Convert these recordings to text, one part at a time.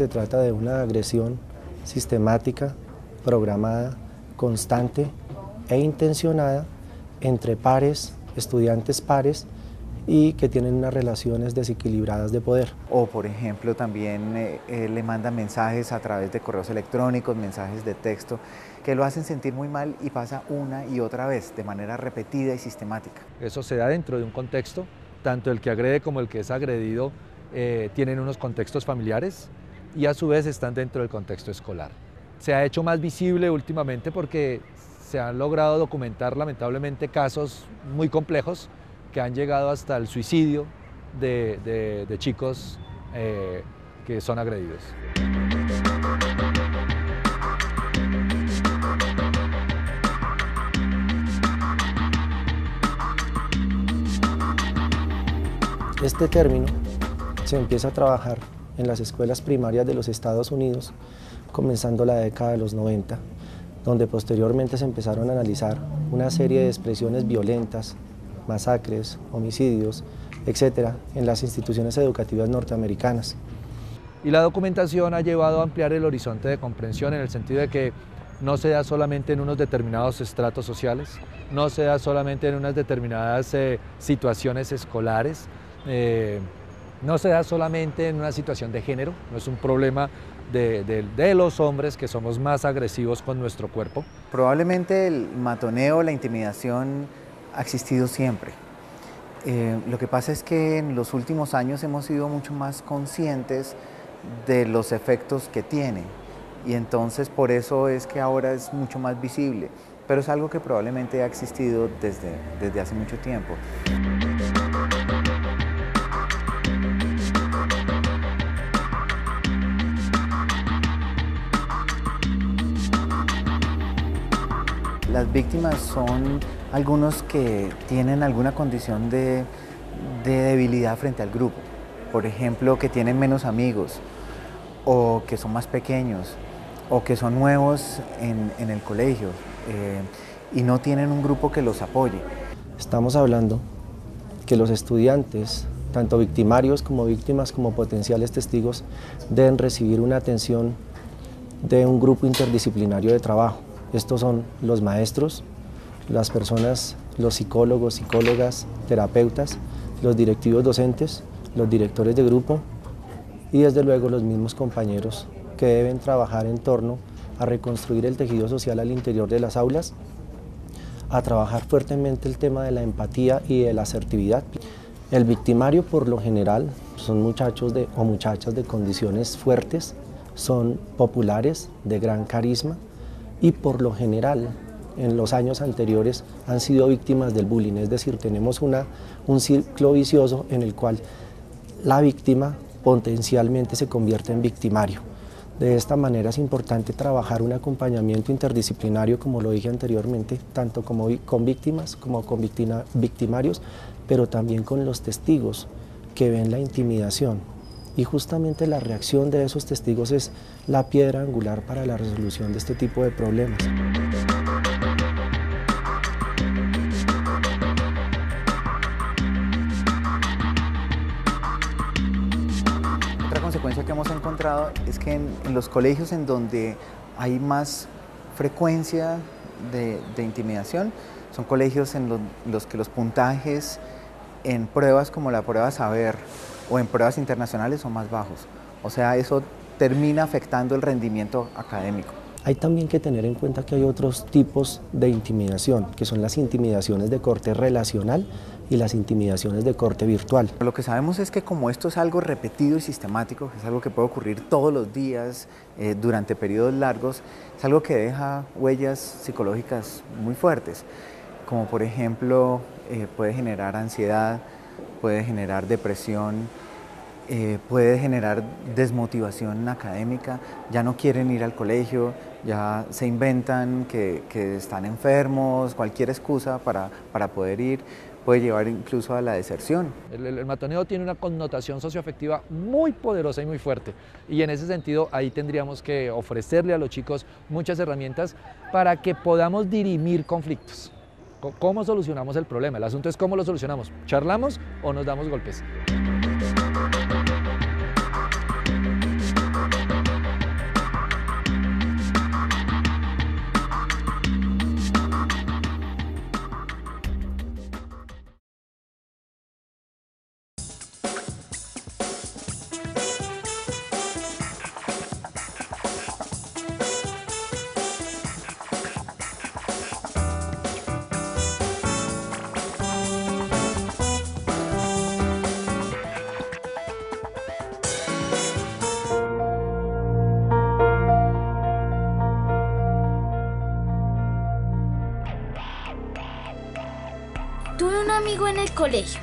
Se trata de una agresión sistemática, programada, constante e intencionada entre pares, estudiantes pares, y que tienen unas relaciones desequilibradas de poder. O por ejemplo también eh, le manda mensajes a través de correos electrónicos, mensajes de texto, que lo hacen sentir muy mal y pasa una y otra vez, de manera repetida y sistemática. Eso se da dentro de un contexto, tanto el que agrede como el que es agredido eh, tienen unos contextos familiares y a su vez están dentro del contexto escolar. Se ha hecho más visible últimamente porque se han logrado documentar lamentablemente casos muy complejos que han llegado hasta el suicidio de, chicos eh, que son agredidos. Este término se empieza a trabajar en las escuelas primarias de los Estados Unidos comenzando la década de los 90, donde posteriormente se empezaron a analizar una serie de expresiones violentas, masacres, homicidios, etcétera, en las instituciones educativas norteamericanas. Y la documentación ha llevado a ampliar el horizonte de comprensión en el sentido de que no se da solamente en unos determinados estratos sociales, no se da solamente en unas determinadas eh, situaciones escolares, eh, no se da solamente en una situación de género, no es un problema de, los hombres que somos más agresivos con nuestro cuerpo. Probablemente el matoneo, la intimidación ha existido siempre. Eh, lo que pasa es que en los últimos años hemos sido mucho más conscientes de los efectos que tiene y entonces por eso es que ahora es mucho más visible, pero es algo que probablemente ha existido desde, desde hace mucho tiempo. Víctimas son algunos que tienen alguna condición de, debilidad frente al grupo. Por ejemplo, que tienen menos amigos o que son más pequeños o que son nuevos en, el colegio eh, y no tienen un grupo que los apoye. Estamos hablando que los estudiantes, tanto victimarios como víctimas como potenciales testigos, deben recibir una atención de un grupo interdisciplinario de trabajo estos son los maestros, las personas, los psicólogos, psicólogas, terapeutas, los directivos docentes, los directores de grupo y desde luego los mismos compañeros que deben trabajar en torno a reconstruir el tejido social al interior de las aulas, a trabajar fuertemente el tema de la empatía y de la asertividad. El victimario por lo general son muchachos o muchachas de condiciones fuertes, son populares, de gran carisma, y por lo general en los años anteriores han sido víctimas del bullying, es decir, tenemos una, un ciclo vicioso en el cual la víctima potencialmente se convierte en victimario. De esta manera es importante trabajar un acompañamiento interdisciplinario, como lo dije anteriormente, tanto como con víctimas como con victimarios, pero también con los testigos que ven la intimidación, y justamente la reacción de esos testigos es la piedra angular para la resolución de este tipo de problemas. Otra consecuencia que hemos encontrado es que en, los colegios en donde hay más frecuencia de, intimidación, son colegios en los que los puntajes en pruebas como la prueba saber o en pruebas internacionales son más bajos. O sea, eso termina afectando el rendimiento académico. Hay también que tener en cuenta que hay otros tipos de intimidación, que son las intimidaciones de corte relacional y las intimidaciones de corte virtual. Lo que sabemos es que como esto es algo repetido y sistemático, es algo que puede ocurrir todos los días, eh, durante periodos largos, es algo que deja huellas psicológicas muy fuertes, como por ejemplo eh, puede generar ansiedad, puede generar depresión, eh, puede generar desmotivación académica, ya no quieren ir al colegio, ya se inventan que, están enfermos, cualquier excusa para, para, poder ir puede llevar incluso a la deserción. El, matoneo tiene una connotación socioafectiva muy poderosa y muy fuerte y en ese sentido ahí tendríamos que ofrecerle a los chicos muchas herramientas para que podamos dirimir conflictos. ¿Cómo solucionamos el problema? El asunto es cómo lo solucionamos. ¿Charlamos o nos damos golpes?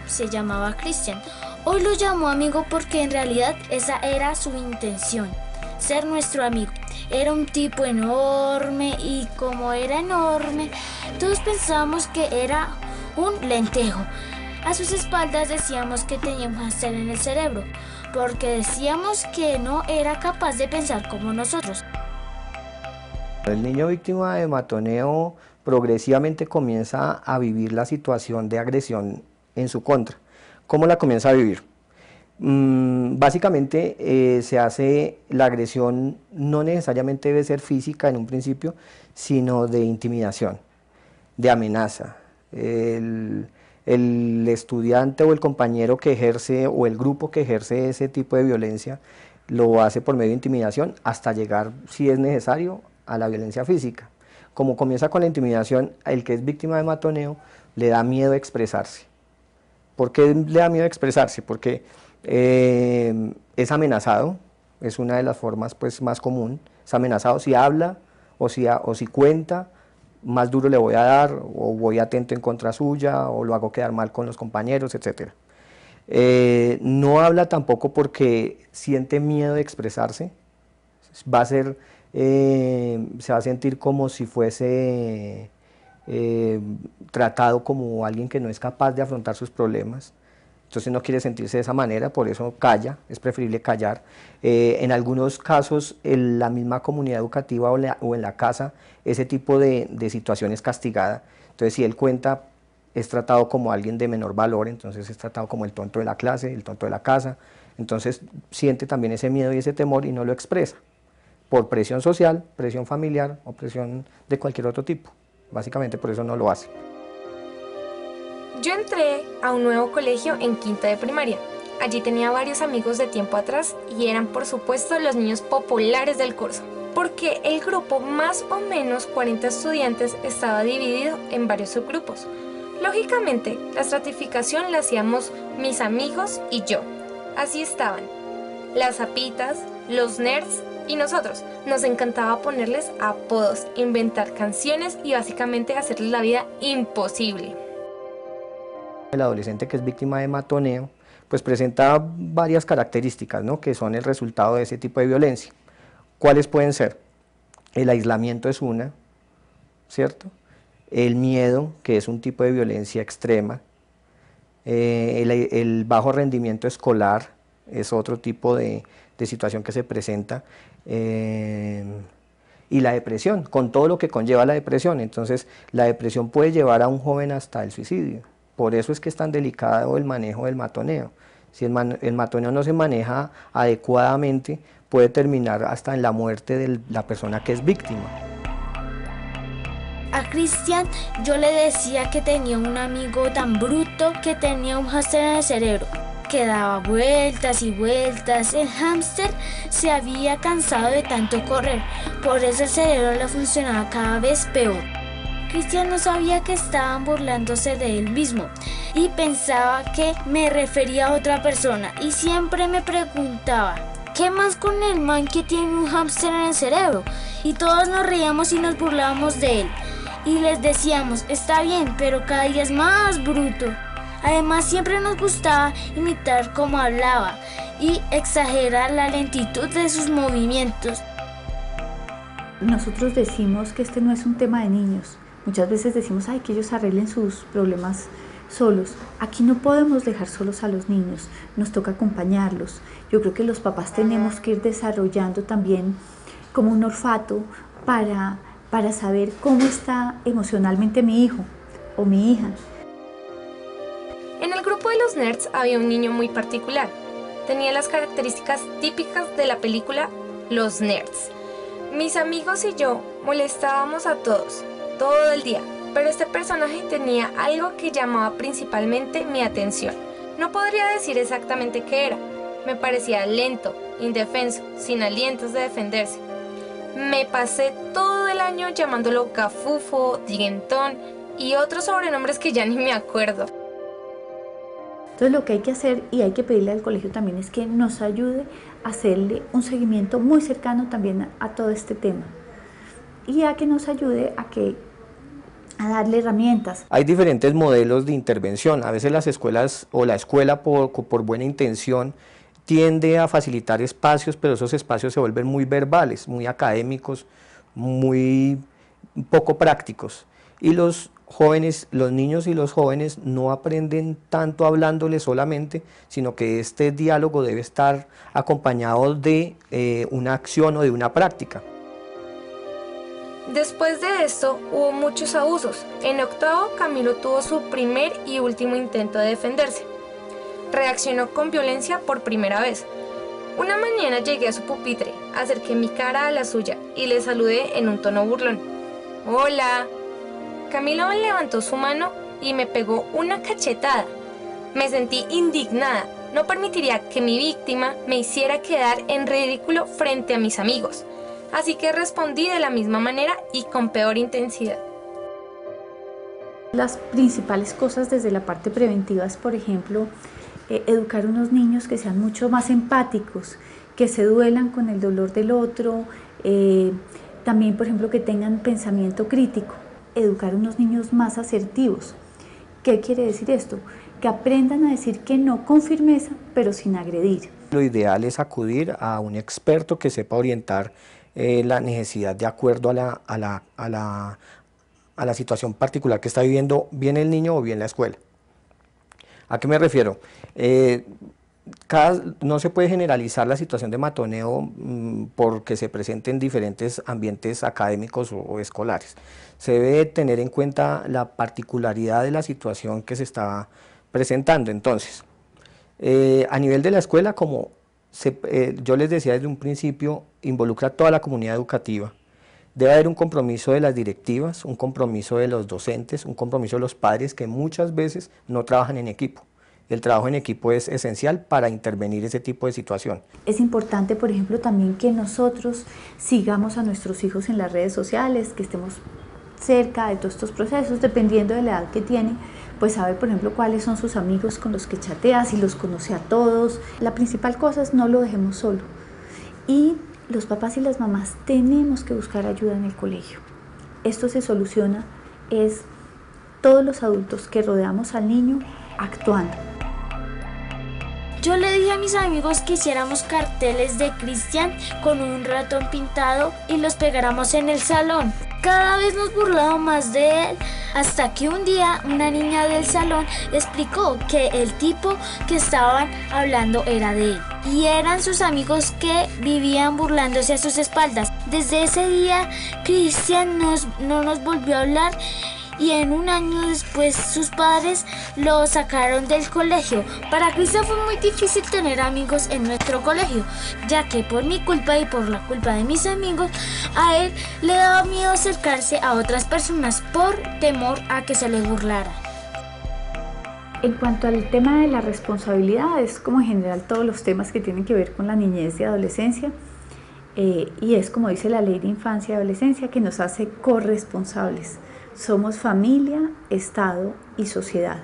Se llamaba Cristian. Hoy lo llamó amigo porque en realidad esa era su intención, ser nuestro amigo. Era un tipo enorme y como era enorme, todos pensábamos que era un lentejo. A sus espaldas decíamos que tenía un hámster en el cerebro, porque decíamos que no era capaz de pensar como nosotros. El niño víctima de matoneo progresivamente comienza a vivir la situación de agresión en su contra. ¿Cómo la comienza a vivir? Mm, básicamente eh, se hace la agresión no necesariamente debe ser física en un principio, sino de intimidación, de amenaza. El, el estudiante o el compañero que ejerce o el grupo que ejerce ese tipo de violencia lo hace por medio de intimidación hasta llegar, si es necesario, a la violencia física. Como comienza con la intimidación, el que es víctima de matoneo le da miedo expresarse. ¿Por qué le da miedo expresarse? Porque eh, es amenazado, es una de las formas pues, más común, es amenazado si habla o si, o si cuenta más duro le voy a dar, o voy atento en contra suya, o lo hago quedar mal con los compañeros, etc. Eh, no habla tampoco porque siente miedo de expresarse, va a ser, eh, se va a sentir como si fuese eh, tratado como alguien que no es capaz de afrontar sus problemas. Entonces no quiere sentirse de esa manera, por eso calla, es preferible callar. Eh, en algunos casos, en la misma comunidad educativa o, en la casa, ese tipo de, situación es castigada. Entonces si él cuenta, es tratado como alguien de menor valor, entonces es tratado como el tonto de la clase, el tonto de la casa. Entonces siente también ese miedo y ese temor y no lo expresa, por presión social, presión familiar o presión de cualquier otro tipo. Básicamente por eso no lo hace. Yo entré a un nuevo colegio en quinta de primaria. Allí tenía varios amigos de tiempo atrás y eran por supuesto los niños populares del curso, porque el grupo más o menos 40 estudiantes estaba dividido en varios subgrupos. Lógicamente, la estratificación la hacíamos mis amigos y yo. Así estaban. Las zapitas, los nerds y nosotros. Nos encantaba ponerles apodos, inventar canciones y básicamente hacerles la vida imposible. El adolescente que es víctima de matoneo, pues presenta varias características, ¿no? que son el resultado de ese tipo de violencia. ¿Cuáles pueden ser? El aislamiento es una, ¿cierto? El miedo, que es un tipo de violencia extrema. Eh, el, bajo rendimiento escolar es otro tipo de, situación que se presenta. Eh, y la depresión, con todo lo que conlleva la depresión. Entonces, la depresión puede llevar a un joven hasta el suicidio. Por eso es que es tan delicado el manejo del matoneo. Si el, matoneo no se maneja adecuadamente, puede terminar hasta en la muerte de la persona que es víctima. A Cristian yo le decía que tenía un amigo tan bruto que tenía un hámster en el cerebro, que daba vueltas y vueltas. El hámster se había cansado de tanto correr, por eso el cerebro le funcionaba cada vez peor. Cristian no sabía que estaban burlándose de él mismo y pensaba que me refería a otra persona y siempre me preguntaba, ¿qué más con el man que tiene un hámster en el cerebro? Y todos nos reíamos y nos burlábamos de él y les decíamos, está bien, pero cada día es más bruto. Además siempre nos gustaba imitar cómo hablaba y exagerar la lentitud de sus movimientos. Nosotros decimos que este no es un tema de niños, Muchas veces decimos, ay, que ellos arreglen sus problemas solos. Aquí no podemos dejar solos a los niños, nos toca acompañarlos. Yo creo que los papás tenemos que ir desarrollando también como un olfato para, para saber cómo está emocionalmente mi hijo o mi hija. En el grupo de los nerds había un niño muy particular. Tenía las características típicas de la película Los Nerds. Mis amigos y yo molestábamos a todos, todo el día, pero este personaje tenía algo que llamaba principalmente mi atención. No podría decir exactamente qué era. Me parecía lento, indefenso, sin alientos de defenderse. Me pasé todo el año llamándolo gafufo, dientón y otros sobrenombres que ya ni me acuerdo. Entonces lo que hay que hacer y hay que pedirle al colegio también es que nos ayude a hacerle un seguimiento muy cercano también a todo este tema y a que nos ayude a que a darle herramientas. Hay diferentes modelos de intervención. A veces las escuelas o la escuela por, por buena intención tiende a facilitar espacios, pero esos espacios se vuelven muy verbales, muy académicos, muy poco prácticos. Y los jóvenes, los niños y los jóvenes no aprenden tanto hablándole solamente, sino que este diálogo debe estar acompañado de eh, una acción o de una práctica. Después de esto hubo muchos abusos. En octavo, Camilo tuvo su primer y último intento de defenderse. Reaccionó con violencia por primera vez. Una mañana llegué a su pupitre, acerqué mi cara a la suya y le saludé en un tono burlón. Hola. Camilo levantó su mano y me pegó una cachetada. Me sentí indignada. No permitiría que mi víctima me hiciera quedar en ridículo frente a mis amigos así que respondí de la misma manera y con peor intensidad. Las principales cosas desde la parte preventiva es, por ejemplo, eh, educar a unos niños que sean mucho más empáticos, que se duelan con el dolor del otro, eh, también, por ejemplo, que tengan pensamiento crítico, educar unos niños más asertivos. ¿Qué quiere decir esto? Que aprendan a decir que no con firmeza, pero sin agredir. Lo ideal es acudir a un experto que sepa orientar eh, la necesidad de acuerdo a la, a, la, a, la, a la situación particular que está viviendo bien el niño o bien la escuela. ¿A qué me refiero? Eh, no se puede generalizar la situación de matoneo mm, porque se presente en diferentes ambientes académicos o, escolares. Se debe tener en cuenta la particularidad de la situación que se está presentando. Entonces, eh, a nivel de la escuela, como eh, yo les decía desde un principio, involucra a toda la comunidad educativa. Debe haber un compromiso de las directivas, un compromiso de los docentes, un compromiso de los padres que muchas veces no trabajan en equipo. El trabajo en equipo es esencial para intervenir ese tipo de situación. Es importante, por ejemplo, también que nosotros sigamos a nuestros hijos en las redes sociales, que estemos cerca de todos estos procesos, dependiendo de la edad que tiene, pues sabe, por ejemplo, cuáles son sus amigos con los que chatea, si los conoce a todos. La principal cosa es no lo dejemos solo. Y los papás y las mamás tenemos que buscar ayuda en el colegio. Esto se soluciona es todos los adultos que rodeamos al niño actuando. Yo le dije a mis amigos que hiciéramos carteles de Cristian con un ratón pintado y los pegáramos en el salón. Cada vez nos burlamos más de él hasta que un día una niña del salón explicó que el tipo que estaban hablando era de él y eran sus amigos que vivían burlándose a sus espaldas. Desde ese día Cristian no nos volvió a hablar y en un año después sus padres lo sacaron del colegio. Para Cristian fue muy difícil tener amigos en nuestro colegio, ya que por mi culpa y por la culpa de mis amigos, a él le daba miedo acercarse a otras personas por temor a que se le burlara. En cuanto al tema de la responsabilidad, es como en general todos los temas que tienen que ver con la niñez y adolescencia, eh, y es como dice la ley de infancia y adolescencia que nos hace corresponsables. Somos familia, Estado y sociedad.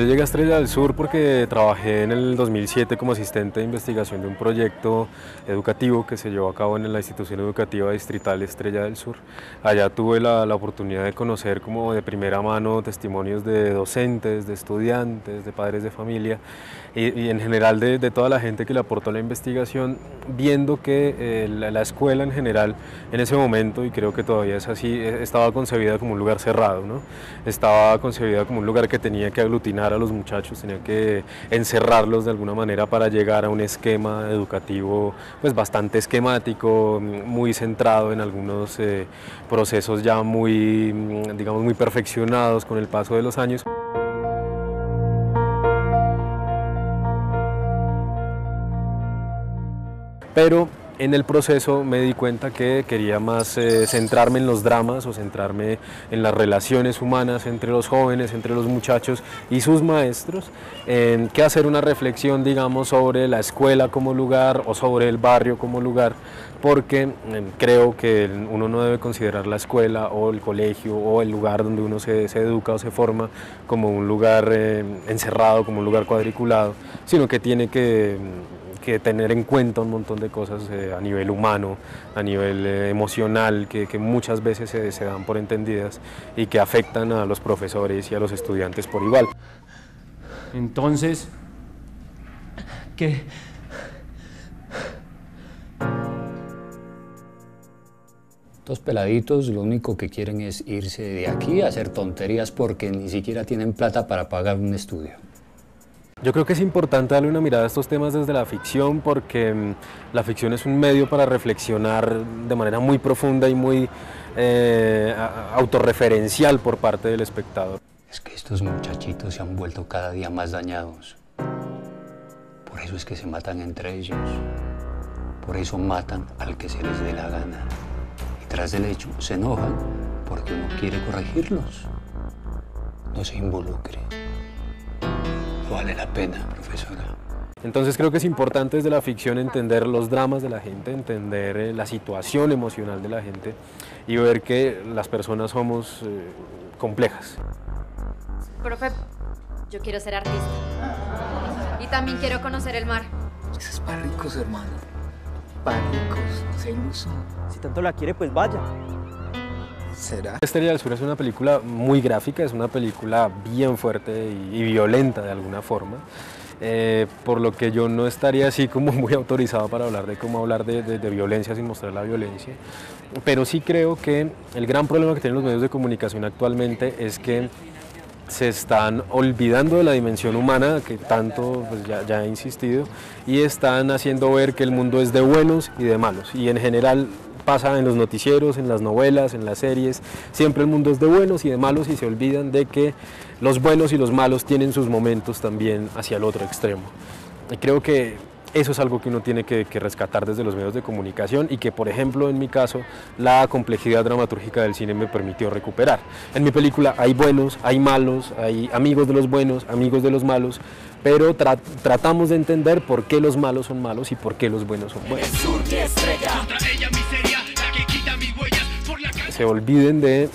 Yo llegué a Estrella del Sur porque trabajé en el 2007 como asistente de investigación de un proyecto educativo que se llevó a cabo en la institución educativa distrital Estrella del Sur. Allá tuve la, oportunidad de conocer como de primera mano testimonios de docentes, de estudiantes, de padres de familia y, en general de, toda la gente que le aportó la investigación, viendo que eh, la, escuela en general en ese momento, y creo que todavía es así, e, estaba concebida como un lugar cerrado, ¿no? estaba concebida como un lugar que tenía que aglutinar a los muchachos, tenía que encerrarlos de alguna manera para llegar a un esquema educativo pues bastante esquemático, muy centrado en algunos eh, procesos ya muy, digamos, muy perfeccionados con el paso de los años. Pero en el proceso me di cuenta que quería más eh, centrarme en los dramas o centrarme en las relaciones humanas entre los jóvenes, entre los muchachos y sus maestros, en que hacer una reflexión, digamos, sobre la escuela como lugar o sobre el barrio como lugar, porque em, creo que uno no debe considerar la escuela o el colegio o el lugar donde uno se, educa o se forma como un lugar em, encerrado, como un lugar cuadriculado, sino que tiene que que tener en cuenta un montón de cosas eh, a nivel humano, a nivel eh, emocional, que, muchas veces se, se, dan por entendidas y que afectan a los profesores y a los estudiantes por igual. Entonces, ¿qué? Estos peladitos lo único que quieren es irse de aquí a hacer tonterías porque ni siquiera tienen plata para pagar un estudio. Yo creo que es importante darle una mirada a estos temas desde la ficción porque mm, la ficción es un medio para reflexionar de manera muy profunda y muy eh, autorreferencial por parte del espectador. Es que estos muchachitos se han vuelto cada día más dañados. Por eso es que se matan entre ellos. Por eso matan al que se les dé la gana. Y tras del hecho se enojan porque uno quiere corregirlos. No se involucre vale la pena, profesora. Entonces creo que es importante desde la ficción entender los dramas de la gente, entender eh, la situación emocional de la gente y ver que las personas somos eh, complejas. Profe, yo quiero ser artista. Y también quiero conocer el mar. Eso es para ricos, hermano. Para ricos, no sea iluso. Si tanto la quiere, pues vaya. ¿Será? Estrella del Sur es una película muy gráfica, es una película bien fuerte y, violenta de alguna forma. Eh, por lo que yo no estaría así como muy autorizado para hablar de cómo hablar de, violencia sin mostrar la violencia, pero sí creo que el gran problema que tienen los medios de comunicación actualmente es que se están olvidando de la dimensión humana que tanto pues, ya, ya he insistido y están haciendo ver que el mundo es de buenos y de malos y en general pasa en los noticieros, en las novelas, en las series, siempre el mundo es de buenos y de malos y se olvidan de que los buenos y los malos tienen sus momentos también hacia el otro extremo. Y creo que eso es algo que uno tiene que, rescatar desde los medios de comunicación y que, por ejemplo, en mi caso, la complejidad dramatúrgica del cine me permitió recuperar. En mi película hay buenos, hay malos, hay amigos de los buenos, amigos de los malos, pero tratamos de entender por qué los malos son malos y por qué los buenos son buenos se olviden de,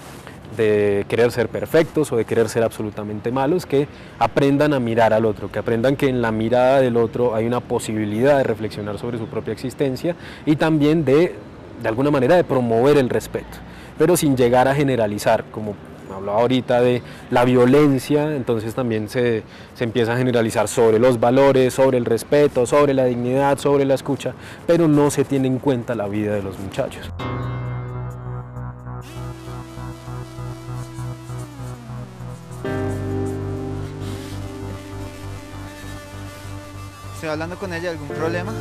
querer ser perfectos o de querer ser absolutamente malos, que aprendan a mirar al otro, que aprendan que en la mirada del otro hay una posibilidad de reflexionar sobre su propia existencia y también de, de alguna manera, de promover el respeto, pero sin llegar a generalizar, como hablaba ahorita de la violencia, entonces también se, se, empieza a generalizar sobre los valores, sobre el respeto, sobre la dignidad, sobre la escucha, pero no se tiene en cuenta la vida de los muchachos. Estoy hablando con ella, ¿algún problema?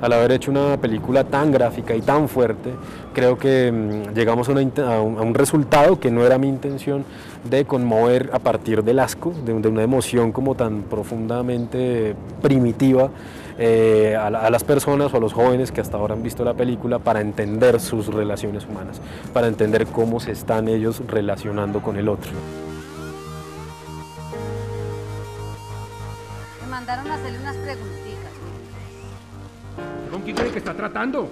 Al haber hecho una película tan gráfica y tan fuerte, creo que mm, llegamos a, un, resultado que no era mi intención de conmover a partir del asco, de, una emoción como tan profundamente primitiva eh, a, las personas o a los jóvenes que hasta ahora han visto la película para entender sus relaciones humanas, para entender cómo se están ellos relacionando con el otro. Me mandaron a hacerle unas preguntas. ¿Con quién cree que está tratando?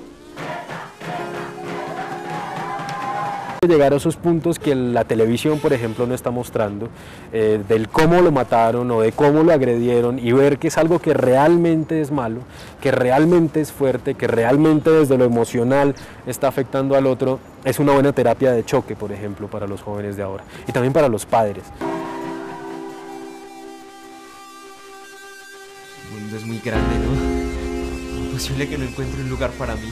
llegar a esos puntos que la televisión, por ejemplo, no está mostrando, eh, del cómo lo mataron o de cómo lo agredieron y ver que es algo que realmente es malo, que realmente es fuerte, que realmente desde lo emocional está afectando al otro, es una buena terapia de choque, por ejemplo, para los jóvenes de ahora y también para los padres. El mundo es muy grande, ¿no? Imposible que no encuentre un lugar para mí.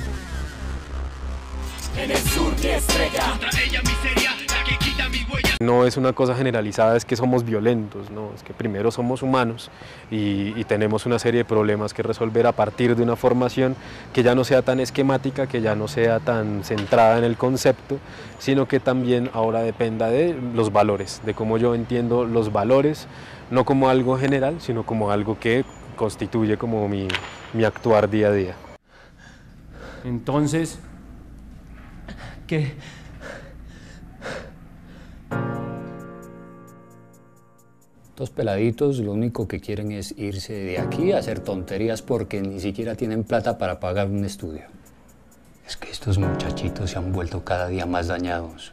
En el sur estrella. ella miseria, la que quita mi huella. No es una cosa generalizada, es que somos violentos, ¿no? es que primero somos humanos y, y, tenemos una serie de problemas que resolver a partir de una formación que ya no sea tan esquemática, que ya no sea tan centrada en el concepto, sino que también ahora dependa de los valores, de cómo yo entiendo los valores, no como algo general, sino como algo que constituye como mi, mi actuar día a día. Entonces, ¿qué? Dos peladitos lo único que quieren es irse de aquí a hacer tonterías porque ni siquiera tienen plata para pagar un estudio. Es que estos muchachitos se han vuelto cada día más dañados.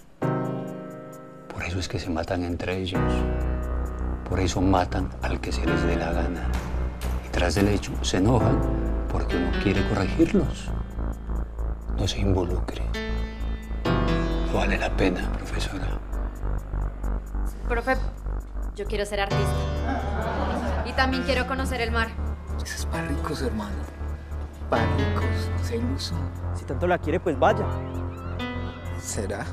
Por eso es que se matan entre ellos. Por eso matan al que se les dé la gana. Y tras del hecho se enojan porque uno quiere corregirlos. No se involucre. No vale la pena, profesora. Profe, yo quiero ser artista. Y también quiero conocer el mar. Eso es para ricos, hermano. Para ricos, no sea iluso. Si tanto la quiere, pues vaya. ¿Será?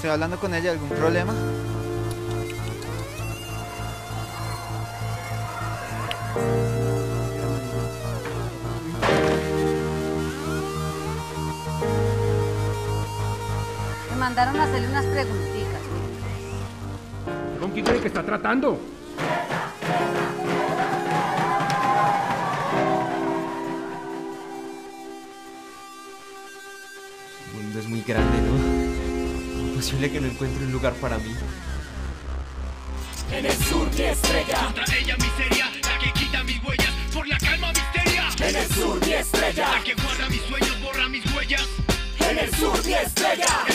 ¿Estoy hablando con ella? ¿Algún problema? Me mandaron a hacerle unas preguntitas. ¿Con quién cree que está tratando? ¿No? Imposible que no encuentre un lugar para mí. En el sur mi estrella Contra ella miseria La que quita mis huellas Por la calma misteria En el sur mi estrella La que guarda mis sueños Borra mis huellas En el sur mi estrella